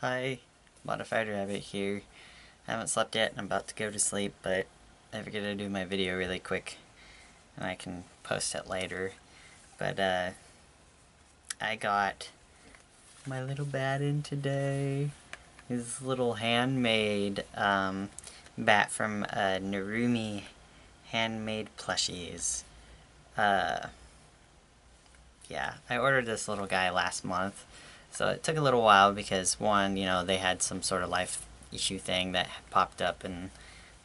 Hi, Modified Rabbit here. I haven't slept yet, I'm about to go to sleep, but I figured I'd do my video really quick, and I can post it later. But, uh, I got my little bat in today. His little handmade, um, bat from, uh, Nerumi Handmade Plushies. Uh, yeah, I ordered this little guy last month. So it took a little while because one, you know, they had some sort of life issue thing that popped up and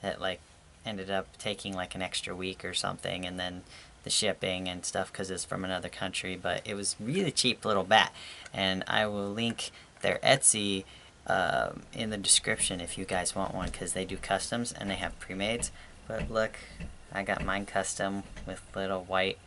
it like ended up taking like an extra week or something and then the shipping and stuff because it's from another country but it was really cheap little bat. And I will link their Etsy um, in the description if you guys want one because they do customs and they have pre-mades. But look I got mine custom with little white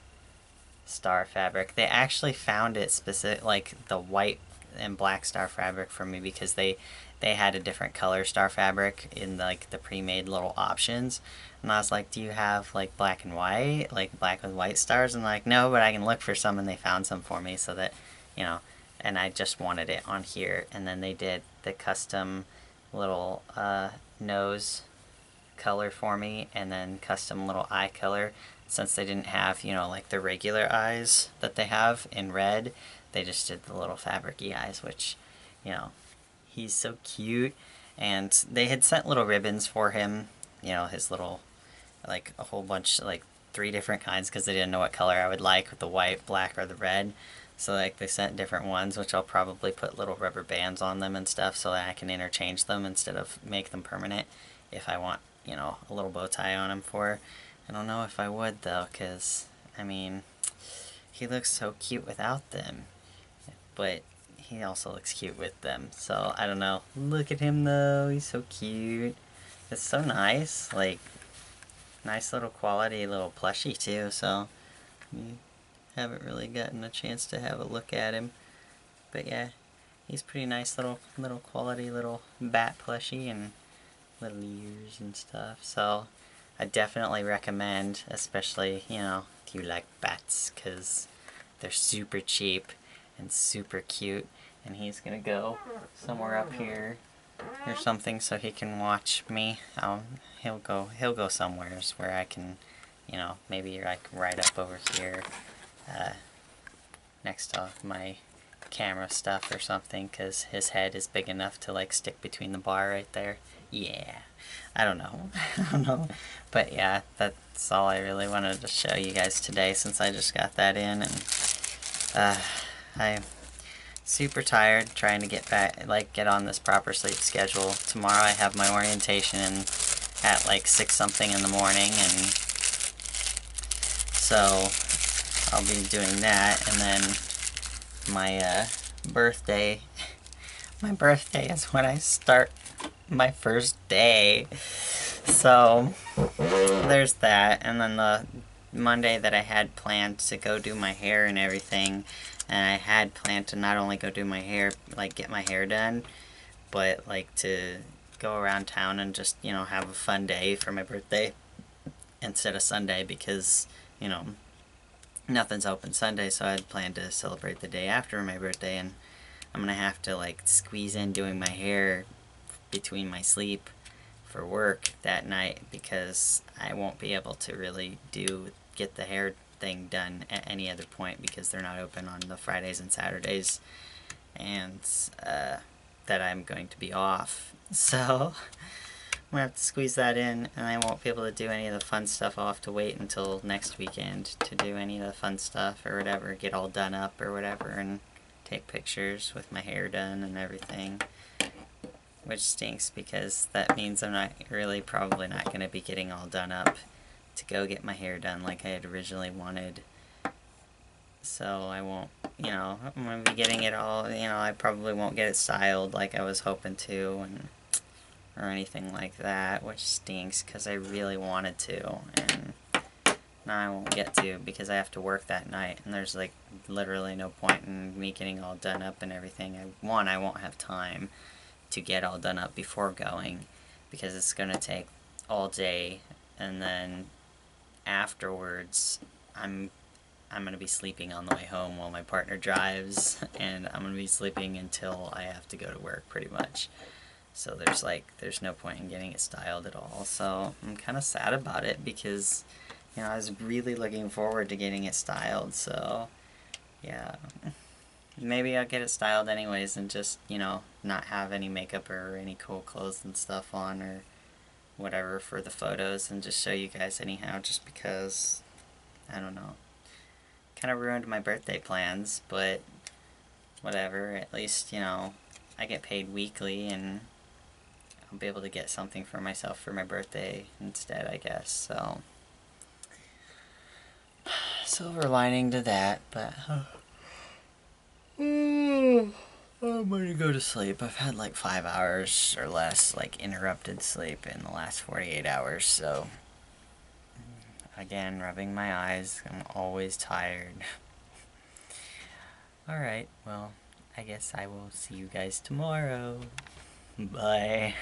star fabric. They actually found it specific like the white and black star fabric for me because they they had a different color star fabric in like the pre-made little options. And I was like do you have like black and white like black with white stars? And like no but I can look for some and they found some for me so that you know and I just wanted it on here. And then they did the custom little uh, nose color for me and then custom little eye color. Since they didn't have you know like the regular eyes that they have in red they just did the little fabricy eyes, which, you know, he's so cute. And they had sent little ribbons for him, you know, his little, like a whole bunch, like three different kinds because they didn't know what color I would like with the white, black, or the red. So like they sent different ones, which I'll probably put little rubber bands on them and stuff so that I can interchange them instead of make them permanent if I want, you know, a little bow tie on him for. I don't know if I would though, because, I mean, he looks so cute without them but he also looks cute with them. So, I don't know. Look at him though, he's so cute. It's so nice, like, nice little quality little plushie too, so haven't really gotten a chance to have a look at him. But yeah, he's pretty nice little, little quality little bat plushie and little ears and stuff. So, I definitely recommend, especially, you know, if you like bats, because they're super cheap and super cute. And he's gonna go somewhere up here or something so he can watch me. Um, he'll go he'll go somewhere where I can, you know, maybe like right up over here, uh, next to my camera stuff or something because his head is big enough to like stick between the bar right there. Yeah, I don't know. I don't know. But yeah, that's all I really wanted to show you guys today since I just got that in and uh, I'm super tired trying to get back, like get on this proper sleep schedule. Tomorrow I have my orientation at like 6 something in the morning and so I'll be doing that and then my uh, birthday, my birthday is when I start my first day. So there's that and then the Monday that I had planned to go do my hair and everything. And I had planned to not only go do my hair, like get my hair done, but like to go around town and just, you know, have a fun day for my birthday instead of Sunday because, you know, nothing's open Sunday, so I had planned to celebrate the day after my birthday. And I'm gonna have to like squeeze in doing my hair between my sleep for work that night because I won't be able to really do get the hair thing done at any other point because they're not open on the Fridays and Saturdays and uh, that I'm going to be off. So I'm going to have to squeeze that in and I won't be able to do any of the fun stuff. I'll have to wait until next weekend to do any of the fun stuff or whatever, get all done up or whatever and take pictures with my hair done and everything. Which stinks because that means I'm not really probably not going to be getting all done up to go get my hair done like I had originally wanted. So I won't, you know, I'm going to be getting it all, you know, I probably won't get it styled like I was hoping to and or anything like that, which stinks because I really wanted to and now I won't get to because I have to work that night and there's like literally no point in me getting all done up and everything. I, one, I won't have time to get all done up before going because it's going to take all day and then afterwards, I'm I'm gonna be sleeping on the way home while my partner drives, and I'm gonna be sleeping until I have to go to work, pretty much. So there's like, there's no point in getting it styled at all. So I'm kind of sad about it because, you know, I was really looking forward to getting it styled. So, yeah, maybe I'll get it styled anyways and just, you know, not have any makeup or any cool clothes and stuff on or whatever for the photos and just show you guys anyhow just because, I don't know, kind of ruined my birthday plans, but whatever, at least, you know, I get paid weekly and I'll be able to get something for myself for my birthday instead, I guess, so. Silver lining to that, but. Mm, I'm gonna go to sleep. I've had like five hours or less, like interrupted sleep in the last 48 hours, so. Again, rubbing my eyes. I'm always tired. Alright, well, I guess I will see you guys tomorrow. Bye.